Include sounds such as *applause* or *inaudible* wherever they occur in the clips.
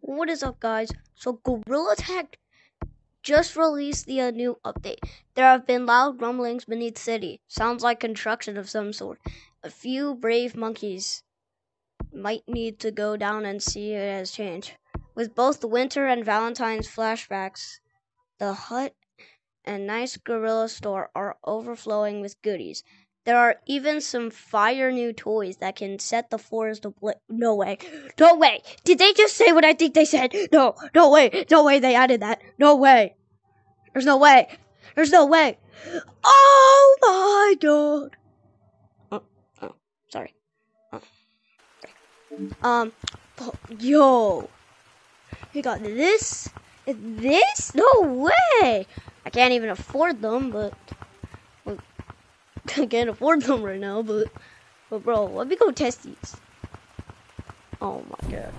What is up, guys? So, Gorilla Tag just released the uh, new update. There have been loud rumblings beneath city. Sounds like construction of some sort. A few brave monkeys might need to go down and see it has changed. With both the winter and Valentine's flashbacks, the hut and nice gorilla store are overflowing with goodies. There are even some fire new toys that can set the forest ablaze. No way. No way. Did they just say what I think they said? No. No way. No way they added that. No way. There's no way. There's no way. Oh my god. Oh, oh sorry. Oh. Um, oh, yo. We got this. This? No way. I can't even afford them, but. *laughs* I can't afford them right now, but, but bro, let me go test these. Oh my god.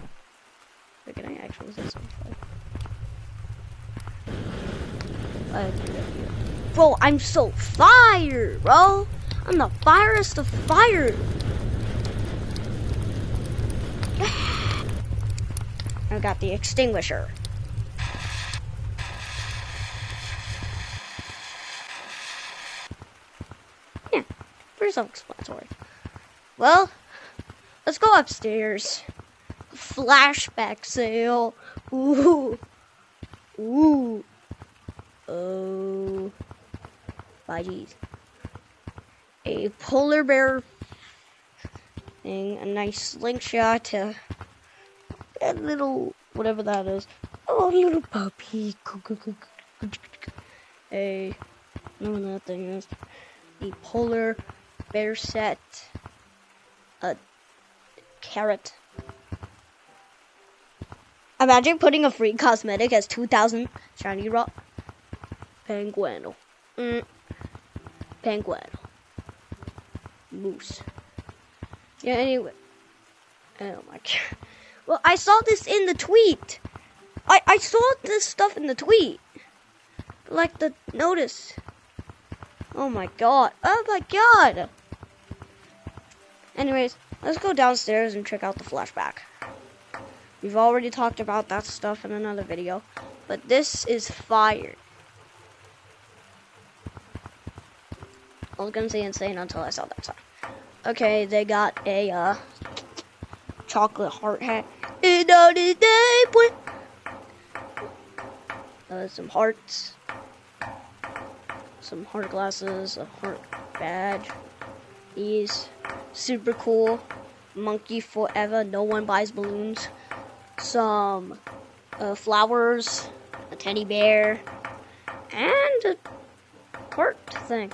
Wait, can I actually something? Bro, I'm so fire, bro. I'm the firest of fire. *sighs* I got the extinguisher. Self-explanatory. Well, let's go upstairs. Flashback sale. Ooh. Ooh. Oh. Bye, geez. A polar bear thing, a nice slingshot, a, a little, whatever that is. Oh, little puppy. A, know that thing is. The polar bear set, a carrot. Imagine putting a free cosmetic as 2000 shiny rock. Penguin. Mm. Penguin. Moose. Yeah, anyway. Oh my god. Well, I saw this in the tweet. I, I saw this stuff in the tweet. Like the notice. Oh my god. Oh my god. Anyways, let's go downstairs and check out the flashback. We've already talked about that stuff in another video, but this is fire. I was gonna say insane until I saw that sign. Okay, they got a uh, chocolate heart hat. Uh, some hearts, some heart glasses, a heart badge. These super cool. Monkey forever. No one buys balloons. Some uh, flowers, a teddy bear, and a heart thing.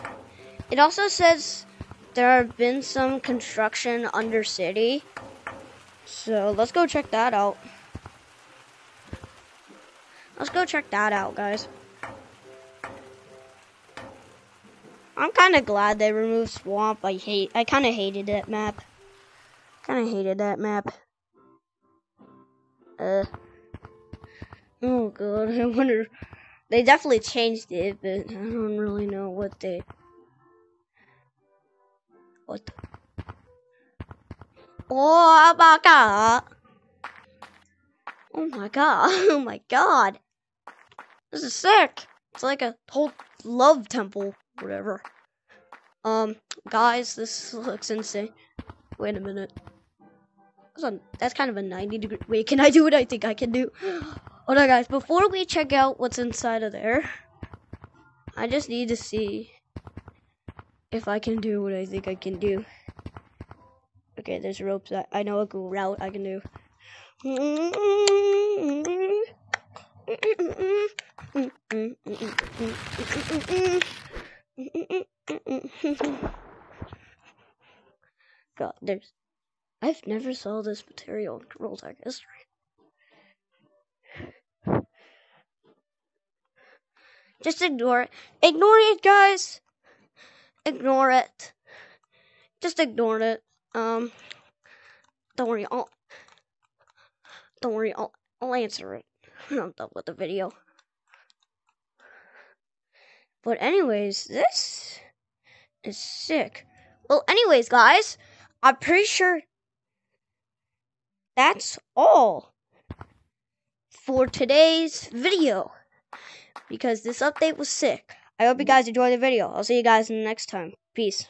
It also says there have been some construction under city. So let's go check that out. Let's go check that out, guys. I'm kind of glad they removed Swamp. I hate. I kind of hated that map. Kind of hated that map. Uh. Oh god, I wonder. They definitely changed it, but I don't really know what they. What? The... Oh my god! Oh my god! *laughs* Oh my god! This is sick. It's like a whole love temple whatever. Um, guys, this looks insane. Wait a minute. That's kind of a 90 degree. Wait, can I do what I think I can do? *gasps* Hold on, guys. Before we check out what's inside of there, I just need to see if I can do what I think I can do. Okay, there's ropes that I know a route I can do. *laughs* *laughs* God, there's. I've never saw this material in Gorilla Tag history. Just ignore it. Ignore it, guys. Ignore it. Just ignore it. Um, don't worry. I'll. Don't worry. I'll. I'll answer it when I'm done with the video. But anyways, this is sick. Well, anyways, guys, I'm pretty sure that's all. for today's video because this update was sick. I hope you guys enjoyed the video. I'll see you guys next time. Peace.